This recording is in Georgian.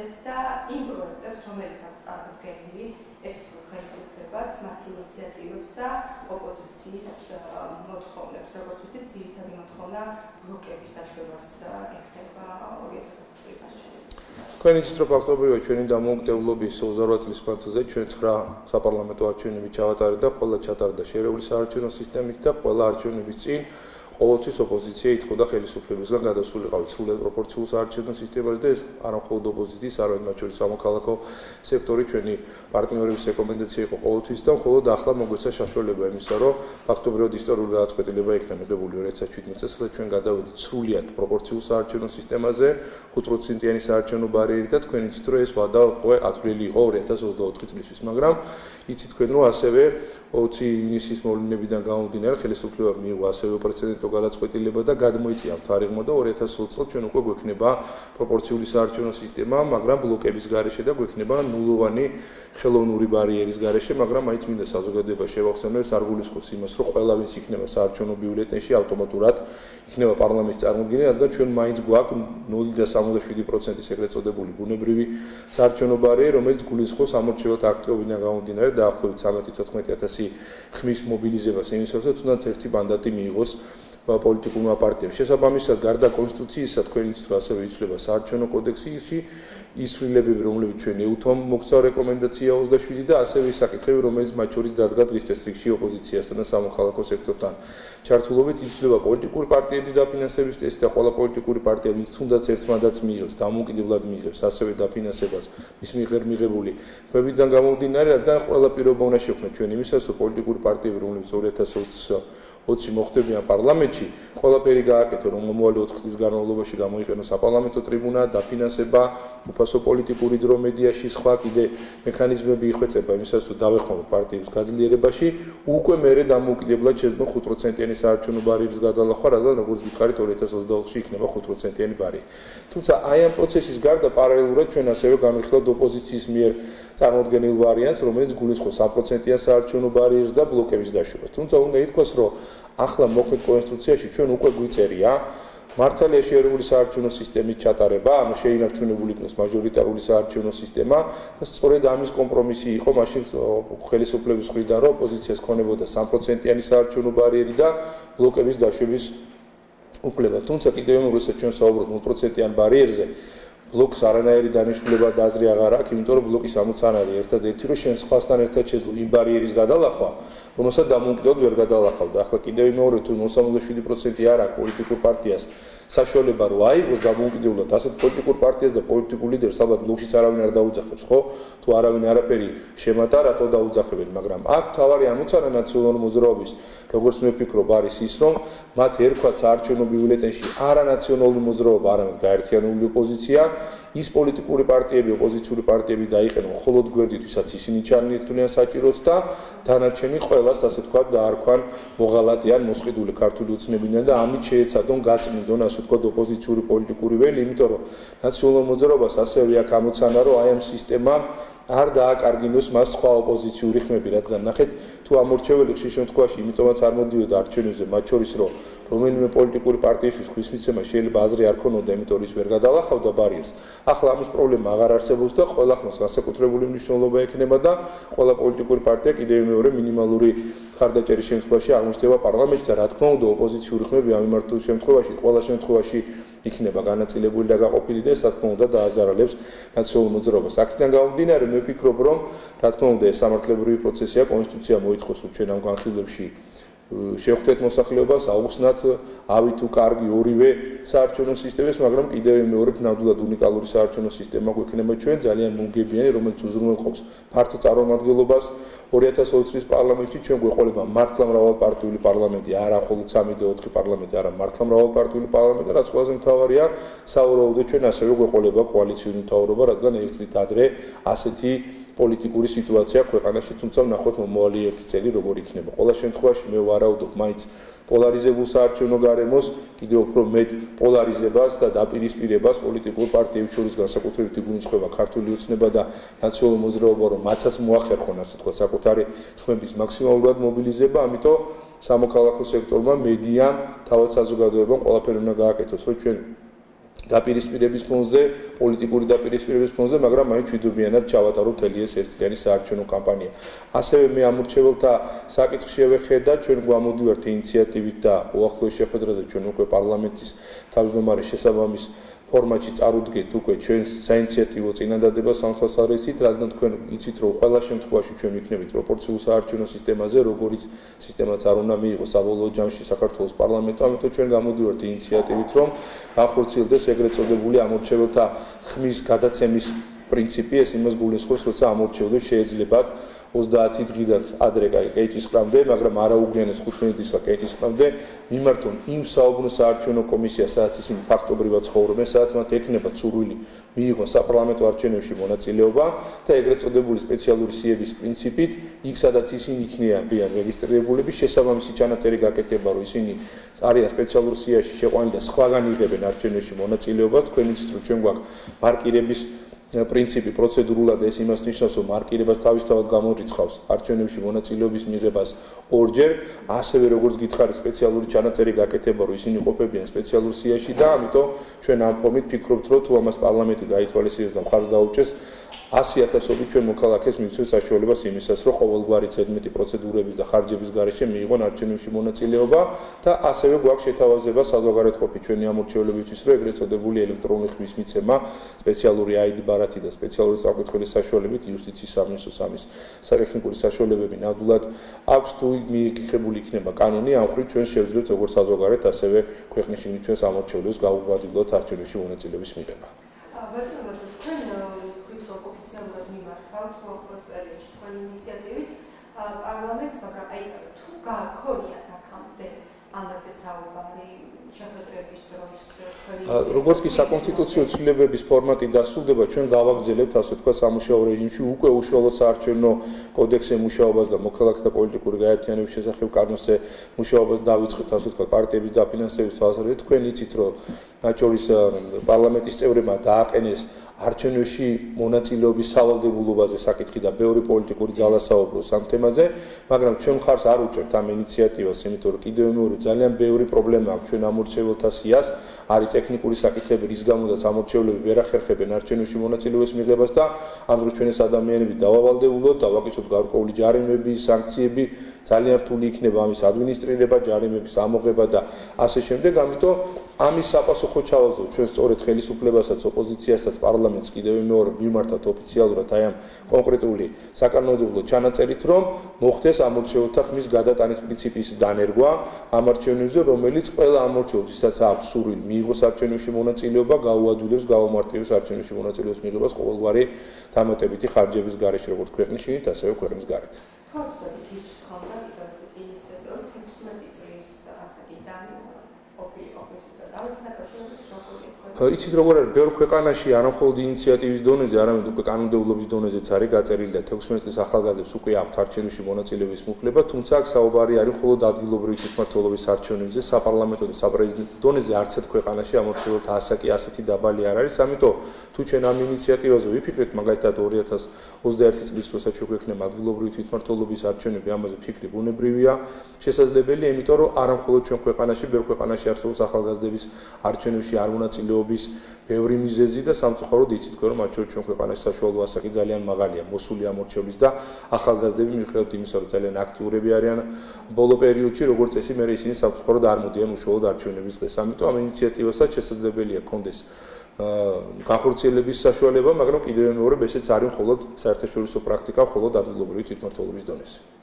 პროცესს და იმ პროექტებს, რომელიც აქვს წარმოქმნილი ეს ხელისუფლებას, მათ ინიციატივებს და ოპოზიციის მოთხოვნებს, როგორც ვთქვით, ძირითადი მოთხოვნა ბლოკების დაშვებას ეხება 2020 წლის არჩევნებში. თქვენ იცით რომ ფაქტობრივად ჩვენი დამოუკიდებლობის 28 წლის ფასზე ჩვენ 9 საპარლამენტო არჩევნები ჩავატარეთ და ყველა ჩატარდა შერეული საარჩევნო სისტემით და ყველა არჩევნების წინ ყოველთვის ოპოზიცია ითხოვდა ხელისუფლებისგან გადასულიყავი ცრულად პროპორციულ საარჩევნო სისტემაზე და ეს არ მხოლოდ ოპოზიციის, არამედ მათ შორის სამოქალაქო სექტორი ჩვენი პარტნიორების რეკომენდაცია იყო ყოველთვის და მხოლოდ ახლა მოგვეცა საშუალება იმისა, რომ ფაქტობრივად ისტორიული გადაწყვეტილება იქნა მიღებული 2017 წელს და ჩვენ გადავედით სრულად პროპორციულ საარჩევნო სისტემაზე 5%-იანი საარჩევნო ბარიერი და თქვენ იცით რომ ეს ვადა უკვე აპრილი იყო 2024 წლისთვის, მაგრამ იცით თქვენ რომ ასევე 20 ივნისის მოვლენებიდან გამომდინარე ხელისუფლება მიიღო ასევე პრეცედენტო გადაწყვეტილება და გადმოიწია თარიღმა და 2020 წელს ჩვენ უკვე გვექნება პროპორციული საარჩევნო სისტემა, მაგრამ ბლოკების გარეშე და გვექნება ნულოვანი ხელოვნური ბარიერის გარეშე, მაგრამ მაინც მინდა საზოგადოება შევახსენოთ, არ გულისხმობს იმას, რომ ყველა ვინც იქნება საარჩევნო ბიულეტენში ავტომატურად იქნება პარლამენტის წარმოქმნილი, რადგან ჩვენ მაინც გვაქვს 0.77%-ის ეგრეთ წოდებული ბუნებრივი საარჩევნო ბარიერი, რომელიც გულისხმობს ამორჩევათ აქტიობიდან გამომდინარე დაახლოებით 13-14000 ხმის მობილიზებას. იმისათვის, რომ თუნდაც ერთი მანდატი მიიღოს პოლიტიკურმა პარტიამ. შესაბამისად, გარდა კონსტიტუციისა, თქვენი თვითონ ასევე იცვლება საარჩევნო კოდექსში ის ცვლილებები, რომლებიც ჩვენ ეუთომ მოგცა რეკომენდაცია 27 და ასევე ის საკითხები, რომელიც მათ შორის დადგა დღის წესრიგში ოპოზიციასთან და სამოქალაქო სექტორთან. ჩართულობით იცვლება პოლიტიკური პარტიების დაფინანსების წესი და ყველა პოლიტიკური პარტია, ვინც თუნდაც ერთმანეთს მიიღებს, დამოუკიდებლად მიიღებს ასევე დაფინანსებას მის მიერ მიღებული ფებიდან გამომდინარე, რადგან ყველა პირობა უნდა შეხვნა ჩვენ იმისას, რომ პოლიტიკური პარტიები, რომლებიც 2020 2020-ში მოხდებიან პარლამენტში, ყველაფერი გააკეთო, რომ მომავალი 4 წლის განმავლობაში გამოიყენოს საპარლამენტო ტრიბუნა, დაფინანსება, უფასო პოლიტიკური დრო მედიაში, სხვა კიდე მექანიზმები იხვეწება იმისას, რომ დავეხმაროთ პარტიების გაძლიერებაში, უკვე მეરે დამოუკიდებლად შეძლო 5%-იანი საარჩევნო ბარიერის გადალახვა, რადგან როგორც გითხარით 2024-ში იქნება 5%-იანი ბარიერი. თუმცა აი ამ პროცესის გარდა პარალელურად ჩვენ ასევე განვიხილავთ ოპოზიციის მიერ წარმოქმნილ ვარიანტს, რომელიც გულისხმობს 100%-იან საარჩევნო ბარიერს და ბლოკების დაშვებას. თუმცა უნდა ითქვას, რომ ახლა მოხდით კონსტიტუციაში ჩვენ უკვე გვიწერია მართალია შეერეული საარჩევნო სისტემის ჩატარება, ანუ შეინარჩუნებული იქნას მაჟორიტარული საარჩევნო სისტემა და სწორედ ამის კომპრომისი იყო მაშინ ხელისუფლების მხრიდან, რომ ოპოზიციას ქონებოდა 3%-იანი საარჩევნო ბარიერი და ბლოკების დაშვების უფლება. თუმცა კიდევ იმ როდესაც ჩვენ საუბრობთ 0%-იან ბარიერზე, ბლოკს არანაირი დანიშნულება და აზრი აღარ აქვს, იმიტომ რომ ბლოკის ამოცანარი ერთადერთი რომ შენ სხვასთან ერთად შეძლო იმ ბარიერის გადალახვა, რომელსაც დამოუკიდებლად ვერ გადალახავ და ახლა კიდევ მეორე თუ 97% არ აქვს პოლიტიკურ პარტიას საშუალება რომ აიღოს დამოუკიდებლად ასეთ პოლიტიკურ პარტიას და პოლიტიკურ ლიდერს ალბათ ბლოკშიც არავინ არ დაუძახებს, ხო? თუ არავინ არაფერი შემატა, რატო დაუძახებენ, მაგრამ აქ თავარი ამოცანა ნაციონალური მოძრაობის, როგორც მე ვფიქრობ, არის ის, რომ მათ ერქვათ საარჩევნო ბიულეტენში არანაციონალური მოძრაობა, არამედ გაერთიანებული ოპოზიცია ის პოლიტიკური პარტიები, ოპოზიციური პარტიები დაიყენონ მხოლოდ გვერდით, ვისაც ისინი ჩანერთულიან საჭიროც და დანარჩენი ყველას ასე თქვა დაარქვან მოღალატე ან მოსყიდული ქართული უცნებიდან და ამით შეეცადონ გაწმიდონ ასე თქვა ოპოზიციური პოლიტიკური ველი, იმიტომ რომ ნაციონალურ მოძრაობას ასევე აქ ამოცანა რომ აი ამ სისტემამ არ დააკარგინოს მას სხვა ოპოზიციური ხმები, რადგან ნახეთ, თუ ამორჩეველი ხშირ შემთხვევაში იმიტომაც არ მოდიოდა არჩევნებზე, მათ შორის რომ რომელიმე პოლიტიკური პარტიისთვის ხმისმიცემა შეიძლება აზრი არ ქონოდა, იმიტომ ის ვერ გადალახავდა ბარიერს. ახლა ამის პრობლემა აღარ არსებობს და ყველა ხმას განსაკუთრებული მნიშვნელობა ექნება და ყველა პოლიტიკური პარტია კიდევ მეორე მინიმალური ხარდაჭერის შემთხვევაში აღმოჩნდება პარლამენტში და რა თქმა უნდა ოპოზიციური ხმები ამ მიმართულ შემთხვევაში ყველა შემთხვევაში იქნება განაწილებული და გაყოფილი და რა თქმა უნდა დააზარალებს ნაციონალურ მოძრაობას. აქედან გამომდინარე მე ვფიქრობ რომ რა თქმა უნდა ეს სამართლებრივი პროცესია კონსტიტუცია მოითხოვს რომ ჩვენ ამ განხილვებში შევხვდეთ მოსახლეობას, აუხსნათ ავი თუ კარგი ორივე საარჩევნო სისტემას, მაგრამ კიდევ მეორე ნამდვილად უნიკალური საარჩევნო სისტემა გვექნება ჩვენ ძალიან მოგებიანი, რომელიც უზრუნველყოფს ფართო წარმომადგენლობას 2020 წლის პარლამენტში ჩვენ გვეყოლება მართლა მრავალპარტიული პარლამენტი, არა მხოლოდ 3 და 4 პარლამენტი, არა მართლა მრავალპარტიული პარლამენტი, რაც ყველაზე მთავარია, საუბრობთ ჩვენ ასევე გვეყოლება კოალიციური მთავრობა, რადგან ერთ წლით ადრე ასეთი პოლიტიკური სიტუაცია ქვეყანაში, თუმცა ვნახოთ მომავალი ერთი წელი როგორ იქნება. ყოველ შემთხვევაში მე ვარ ვარაუდობ მაინც პოლარიზებულ საარჩევნო გარემოს კიდევ უფრო მეტ პოლარიზებას და დაპირისპირებას პოლიტიკურ პარტიებს შორის განსაკუთრებით იგულისხმება ქართული ოცნება და ნაციონალური მოძრაობა რომ მათაც მოახერხონ ასე თქვა საკუთარი ხმების მაქსიმალურად მობილიზება ამიტომ სამოქალაქო სექტორმა მედიამ თავად საზოგადოებამ ყველაფერი უნდა გააკეთოს. რომ ჩვენ დაპირისპირების ფონზე, პოლიტიკური დაპირისპირების ფონზე, მაგრამ მაინც ვიდობიანად ჩავატარო თელი ეს ერთიანი საარჩევნო კამპანია. ასევე მე ამორჩეველთა საკითხში ვეხედა, ჩვენ გვამოდივართ ინიციატივით და უახლოეს შეხვედრაზე ჩვენ უკვე პარლამენტის თავმჯდომარის შესაბამის ფორმატში წარუდგეთ უკვე ჩვენს საინიციატივო წინადადებას სამთვალსაზრისით, რადგან თქვენ იცით, რომ ყველა შემთხვევაში ჩვენ ვიქნებით პროპორციულ საარჩევნო სისტემაზე, როგორც სისტემაც არ უნდა მიიღოს საბოლოო ჯამში საქართველოს პარლამენტო, ამიტომ ჩვენ გამოდივართ ინიციატივით, რომ ახორციელდეს ეგრეთ წოდებული ამორჩეველთა ხმის გადაცემის პრინციპი, ეს იმას გულისხმობს, როცა ამორჩევლებს შეიძლება 30 დღიდან ადრე კაი კეჭისყრამდე, მაგრამ არა უგენეს 15-ისა კეჭისყრამდე მიმართონ იმ საუბნო საარჩევნო კომისიას, სადაც ისინი ფაქტობრივად ცხოვრობენ, სადაც მათ ექნება ცურვილი მიიღონ საპარლამენტო არჩევნებში მონაწილეობა და ეგრეთ წოდებული სპეციალური სიების პრინციპით, იქ სადაც ისინი იქნებიან რეგისტრირებულები, შესაბამისი ჩანაწერი გაკეთება, რომ ისინი არიან სპეციალურ სიაში შეყვანილი და სხვაგან იღებენ არჩევნებში მონაწილეობას, თქვენ იცით, რომ ჩვენ გვაქვს მარკირების პრინციპი პროცედურულად ეს იმას ნიშნავს, რომ მარკირებას თავისთავად გამორიცხავს არჩევნებში მონაწილეობის მიღებას. ორჯერ, ასევე როგორც გითხარით, სპეციალური ჩანაწერი გაკეთება, რომ ისინი ყოფებიან სპეციალურ სიაში და ამიტომ ჩვენ ამ ფორმით ფიქრობთ, რომ თუ ამას პარლამენტი გაითვალისწინებს და მხარს დაუჭერს 100000ობით ჩვენ მოქალაქეს მივცეს საშუალებას იმისას, რომ ყოველგვარი ცედმეტი პროცედურების და ხარჯების გარეშე მიიღონ არჩევნებში მონაწილეობა და ასევე გვაქვს შეთავაზება საზოგადოებრივ ყოფი ჩვენი ამორჩევლებისთვის, რომ ეგრეთ წოდებული ელექტრონული ხმის მიცემა, სპეციალური ID ბარათი და სპეციალური წაკითხვის საშუალებით იუსტიციის სამინისტროს ამის სატექნიკური საშუალებები ნამდვილად აქვს თუ მიიღებული იქნება კანონი, ამ ხრივ ჩვენ შევძლებთ როგორც საზოგადოებრივ, ასევე ქვეყნის შიგნით ჩვენს ამორჩევლებს გაუგვადებლოთ არჩევნებში მონაწილეობის მიღება. ბატონო, თქვენ ინიციატივით პარლამენტს, მაგრამ აი თუ გაქონიათ აქამდე ამაზე საუბარი შეხვედრების დროს როგორც კი საკონსტიტუციო ცვლილებების ფორმატი დასრულდება, ჩვენ გავაგზავნებთ ასე თქვა სამუშაო რეჟიმში უკვე უშუალოდ საარჩევნო კოდექსზე მუშაობას და მოქალაქეთა პოლიტიკური გაერთიანების შესახებ კანონზე მუშაობას დავიწყებთ ასე თქვა პარტიების დაფინანსების თვალსაზრისით. თქვენ იცით, რომ ნაჭორის პარლამენტის წევრებმა დააყენეს არჩევნებში მონაწილეობის სავალდებულობაზე საკითხი და ბევრი პოლიტიკური ძალა საუბრობს ამ თემაზე, მაგრამ ჩვენ ხარს არ უჭერთ ამ ინიციატივას, იმიტომ რომ კიდევ მეორე ძალიან ბევრი პრობლემა აქვს. ჩვენ ამორჩეველთა სიას, არის ტექნიკური საკითხები, რის გამოც ამორჩევლები ვერ ახერხებენ არჩევნებში მონაწილეობის მიღებას და ამ დროს ჩვენს ადამიანები დავავალდებულოთ, დავაკისოთ გარკვეული ჯარიმები, სანქციები, ძალიან რთული იქნება ამის ადმინისტრირება, ჯარიმების ამოღება და ასე შემდეგ, ამიტომ ამის საპასუხო ჩავაზო ჩვენ სწორედ ხელისუფლებასაც, ოპოზიციასაც, პარლამენტს კიდევ მეორე მიმართოთ ოფიციალურად აი ამ კონკრეტული საკანონმდებლო ჩანაწერით, რომ მოხდეს ამორჩეულთა ხმის გადატანის პრინციპის დანერგვა. ამ არჩევნებზე, რომელიც ყველა ამორჩეულს, ვისაც აქვს სურვილი მიიღოს არჩევნებში მონაწილეობა, გაუადვილებს გაუმარტივებს არჩევნებში მონაწილეობის მიღებას ყოველგვარი დამატებითი ხარჯების გარეშე, როგორც ქვეყნის შინით, ასევე ქვეყნის გარეთ. ხო, ის ხომ და ისეთი ინიციატივა 16 წლის ასაკიდან ყოფილი ყოფილი და ამას დაკავშირებით იცით როგორ არის? ბევრ ქვეყანაში არა მხოლოდ ინიციატივის დონეზე, არამედ უკვე კანონმდებლობის დონეზეც არის გაწერილი და 16 წლის ახალგაზრდებს უკვე აქვთ არჩევნებში მონაწილეობის მუხლება, თუმცა აქ საუბარი არის მხოლოდ ადგილობრივი თვითმმართველობის არჩევნებზე, საპარლამენტო და საპრეზიდენტო დონეზე არც ერთ ქვეყანაში ამორჩეულთა ასაკი ასეთი დაბალი არ არის, ამიტომ თუ ჩვენ ამ ინიციატივაზე ვიფიქრეთ, მაგალითად 2021 წლის როცა ჩვენ გვექნება ადგილობრივი თვითმმართველობის არჩევნები, ამაზე ფიქრი ბუნებრივია, შესაძლებელია, იმიტომ რომ არა მხოლოდ ჩვენ ქვეყანაში, ბევრ ქვეყანაში არსებობს ახალგაზრდების არჩევნებში არ მონაწილეობის მიღების ბევრი მიზეზი და სამწუხაროდ იცით რომ მათ შორის ჩვენ ქვეყანაში საშუალო ასაკი ძალიან მაღალია მოსული ამორჩევლის და ახალგაზრდები მიხედავთ იმისა რომ ძალიან აქტიურები არიან ბოლო პერიოდში როგორც წესი მე ისინი სამწუხაროდ არ მოდიან უშუალოდ არჩევნების დღეს. ამიტომ ამ ინიციატივასაც შესაძლებელია კონდეს განხორციელების საშუალება მაგრამ კიდევ მეორე ესეც არის მხოლოდ საერთაშორისო პრაქტიკა მხოლოდ ადგილობრივი თვითმმართველობის დონეზე